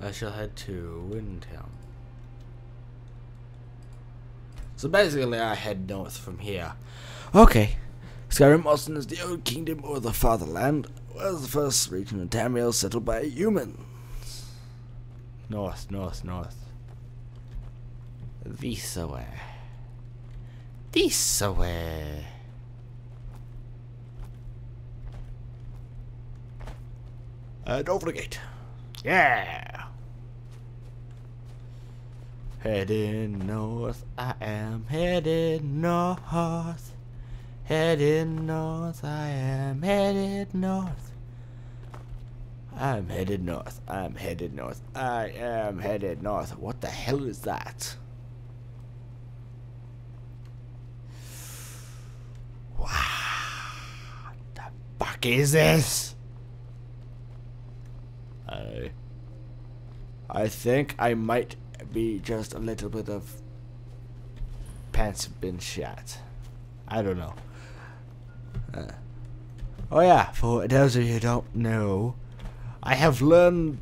I shall head to Windhelm. So basically, I head north from here. Okay. Skyrim Austin is the old kingdom or the fatherland, was the first region of Tamriel settled by humans. North, north, north. This way. This way. And uh, over the gate. Yeah. Heading north, I am headed north. Headed north, I am headed north. I'm headed north, I'm headed north, I am headed north. What the hell is that? Wow. The fuck is this? I I think I might be just a little bit of pants been shot. I don't know. Uh, oh yeah, for those of you who don't know, I have learned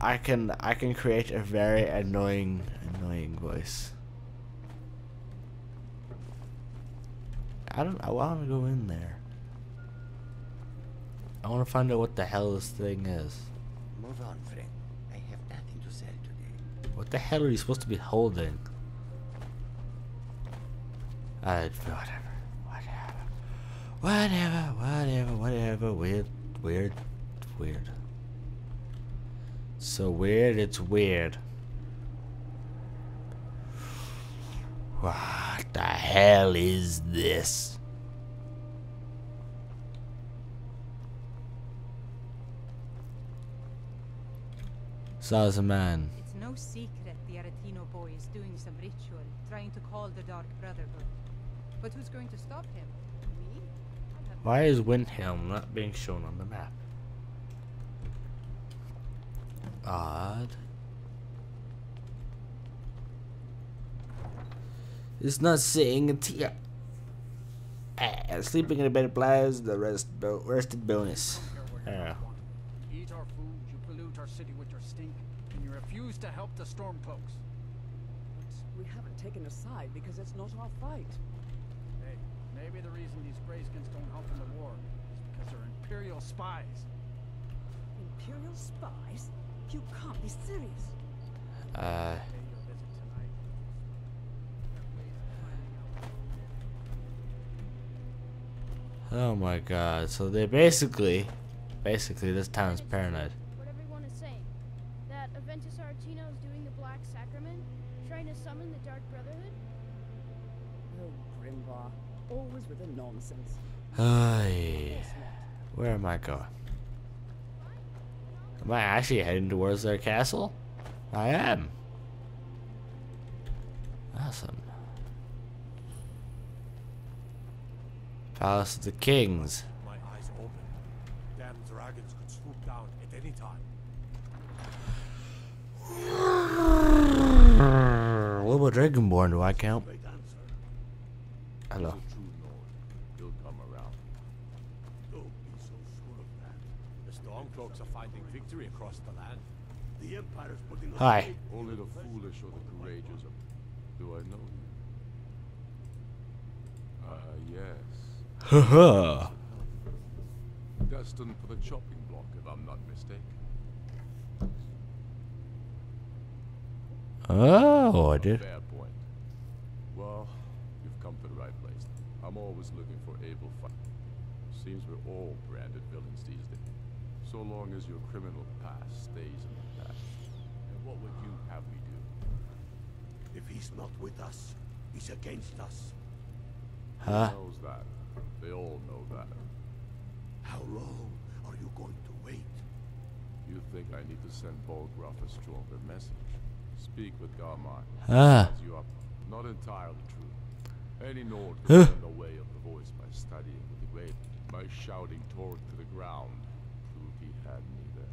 I can I can create a very annoying annoying voice. I don't I want to go in there. I want to find out what the hell this thing is. Move on, friend. I have nothing to sell today. What the hell are you supposed to be holding? Uh, whatever, whatever, whatever, whatever, whatever. Weird, weird, weird. So weird, it's weird. What the hell is this? Saws a man. It's no secret the Aretino boy is doing some ritual, trying to call the Dark Brotherhood. But who's going to stop him? Me? Why is Windhelm not being shown on the map? Odd. It's not saying it here. Ah, sleeping in a bed applies the rest bo rested bonus. Yeah. Eat our food, you pollute our city with your stink, and you refuse to help the Stormcloaks. But we haven't taken a side because it's not our fight. Hey, maybe the reason these Greysskins don't help in the war is because they're Imperial spies. Imperial spies? You can't be serious. Uh, Pay your visit tonight. There are ways of finding out. oh my god. So they basically, basically this town's paranoid. What everyone is saying. That Aventus Aretino is doing the Black Sacrament, trying to summon the Dark Brotherhood? Oh, Grimvar. Always with the nonsense. Ay, Guess not. where am I going? Am I actually heading towards their castle? I am. Awesome. Palace of the Kings. My eyes open. Damn dragons could swoop down at any time. What about Dragonborn do I count? Hello. The true Nord. He'll come around. Don't be so sure of that. The Stormcloaks are finding victory across the land. The Empire's putting Hi. Only the foolish or the courageous. are- Do I know you? Ah, yes. Haha. Destined for the chopping block, if I'm not mistaken. Oh, I did. Fair point. Well, you've come to the right place. I'm always looking for able fighters. Seems we're all branded villains these days. So long as your criminal past stays in the past. And what would you have me do? If he's not with us, he's against us. Huh? Who knows that? They all know that. How long are you going to wait? You think I need to send Balgruuf a stronger message? Speak with Galmar. Ah. As you are not entirely true. Any Nord Huh. the way of the voice by studying the great. By shouting toward to the ground, proved he had me there.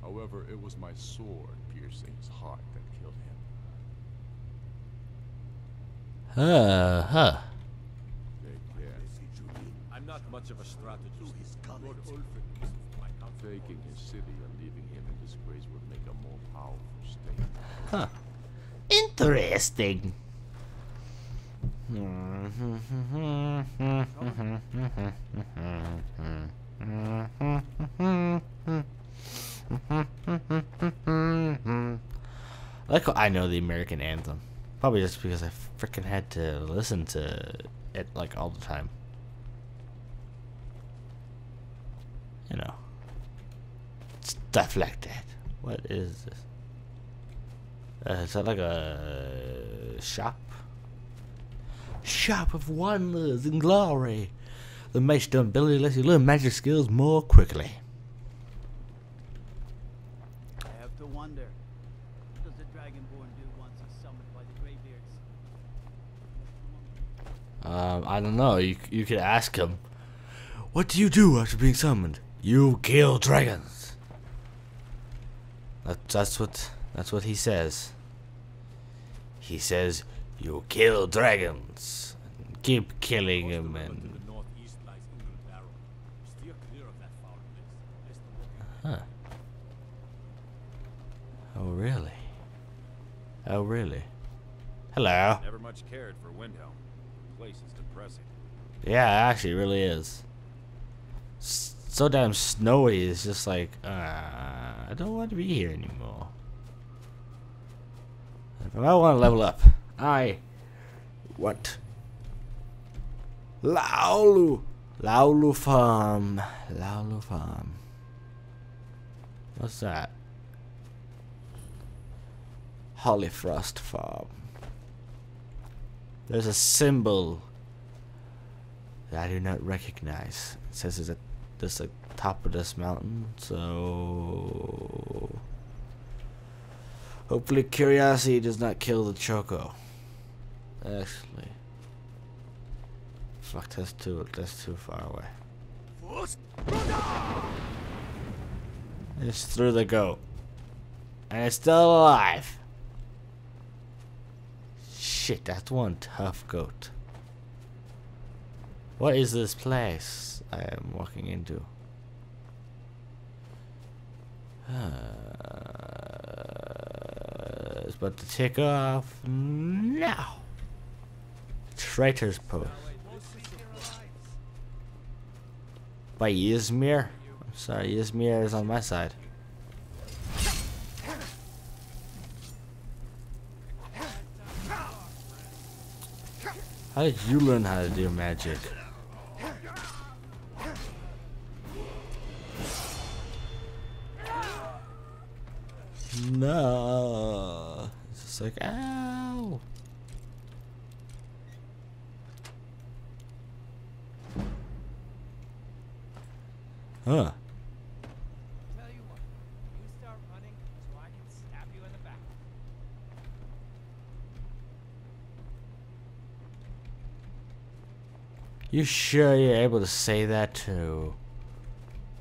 However, it was my sword piercing his heart that killed him. Uh, huh. Take care. I'm not much of a strategist. Lord Ulfric my his city and leaving him in disgrace would make a more powerful state. Huh. Interesting. Like I know the American anthem, probably just because I freaking had to listen to it like all the time. You know, stuff like that. What is this? Uh, is that like a shop? Shop of wonders and glory. The master ability lets you learn magic skills more quickly. I have to wonder. What does the Dragonborn do once he's summoned by the Greybeards? Um, I don't know. You you could ask him. What do you do after being summoned? You kill dragons. That, that's what that's what he says. He says you kill dragons. Keep killing them and northeast lies Barrow. Steer clear of that foul place. Huh. Oh really? Oh really? Hello. Never much cared for Windhelm. Place is depressing. Yeah, it actually really is. S- so damn snowy. It's just like, uh, I don't want to be here anymore. If I want to level up, I want Laulu. Laulu Farm. Laulu Farm. What's that? Hollyfrost Farm. There's a symbol that I do not recognize. It says it's at this like top of this mountain, so hopefully curiosity does not kill the choco. Actually. Fuck that's too that's too far away. It's through the goat. And it's still alive. Shit, that's one tough goat. What is this place I am walking into? Uh, it's about to take off now. Traitor's Post. By Ysmir? I'm sorry, Ysmir is on my side. How did you learn how to do magic? No. Uh, it's just like, ow. Huh. You what, you start running so I can stab you in the back. You sure you're able to say that to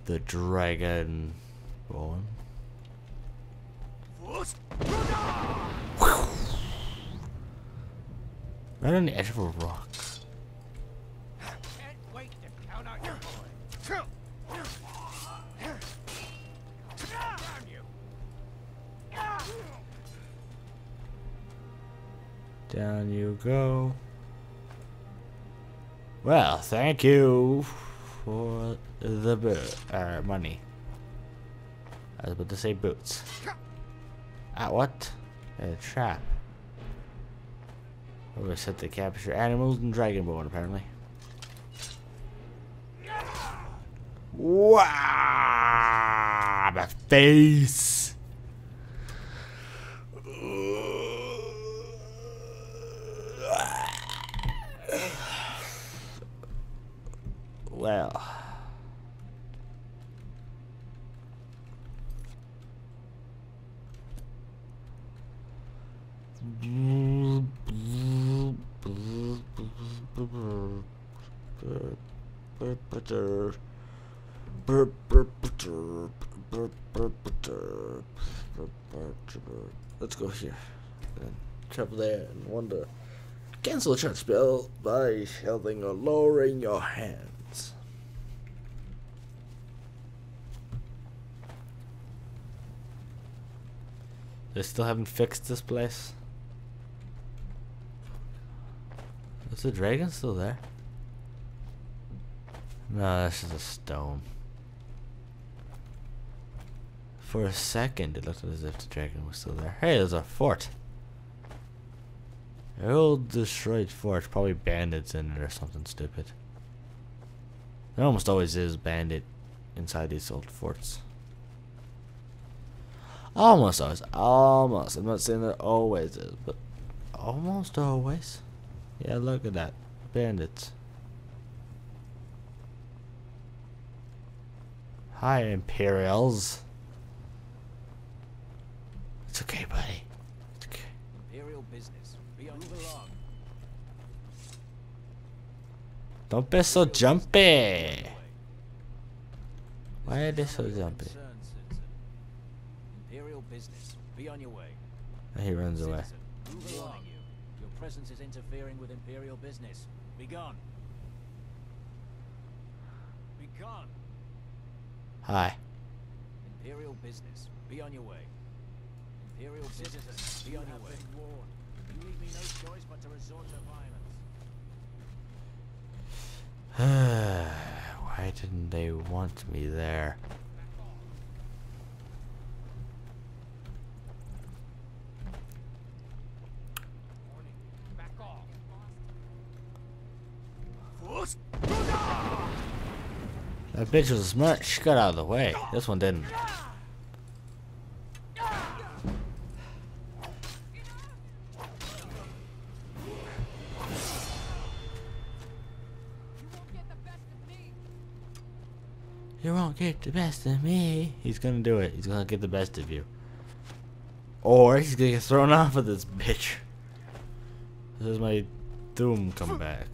the dragon born? Right on the edge of a rock. Down you go. Well, thank you for the boot, uh, money. I was about to say boots. Ah, what? A trap. Oh, we set to capture animals and dragonborn, apparently. Wow! My face! Well. Let's go here. And travel there and wonder. Cancel a short spell by shielding or lowering your hands. They still haven't fixed this place. Is the dragon still there? No, this is a stone. For a second, it looked as if the dragon was still there. Hey, there's a fort. An old destroyed fort. Probably bandits in it or something stupid. There almost always is bandit inside these old forts. Almost always. Almost. I'm not saying there always is, but almost always. Yeah, look at that. Bandits. Hi, Imperials. It's okay, buddy. It's okay. Imperial business. Be on Move along. Don't be so jumpy. Why are they so jumpy? Concerned citizen. Imperial business. Be on your way. And he runs away. Citizen, move along. You. Your presence is interfering with Imperial business. Be gone. Be gone. Hi. Imperial business. Be on your way. Imperial business. Be on your way. You leave me no choice but to resort to violence. Why didn't they want me there? Back off. That bitch was smart. She got out of the way. This one didn't. You won't get the best of me. He's gonna do it. He's gonna get the best of you. Or he's gonna get thrown off of this bitch. This is my doom come back.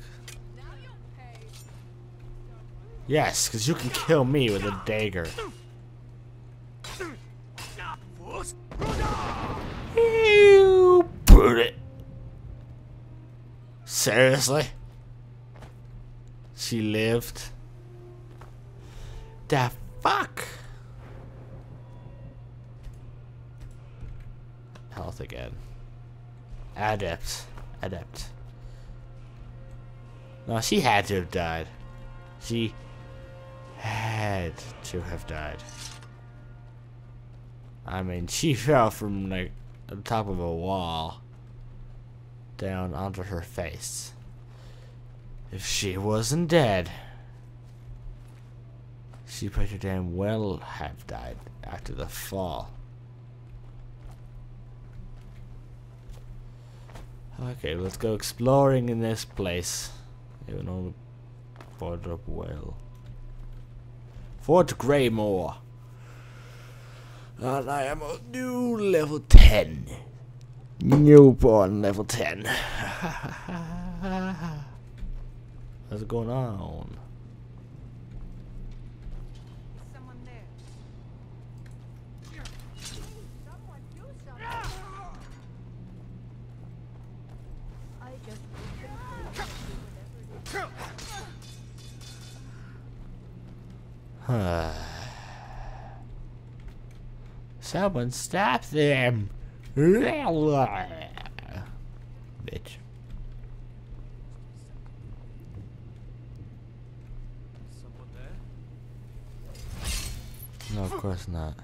Yes, because you can kill me with a dagger. Put it. Seriously? She lived? The fuck? Health again. Adept. Adept. No, she had to have died. She had to have died. I mean, she fell from like the top of a wall down onto her face. If she wasn't dead, she pretty damn well have died after the fall. Okay, let's go exploring in this place. Even though the border up well. Fort Greymore. And I am a new level 10. Newborn level 10. What's going on? Someone stop them! Bitch. Someone there? No, of course not.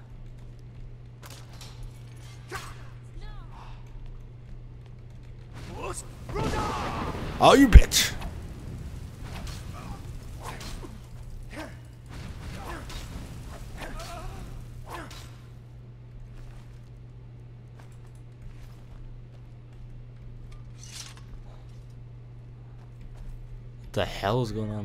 Oh, you bitch! What the hell is going on?